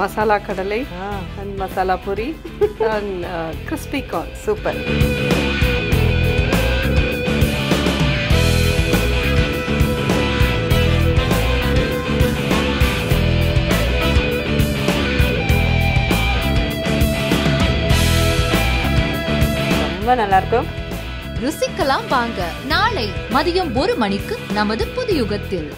மசாலா கடலை and masala puri and crispy corn super. ரொம்ப நல்லா இருக்கும் ருசிக்கலாம் வாங்க. நாளை மதியம் ஒரு மணிக்கு நமது புது யுகத்தில்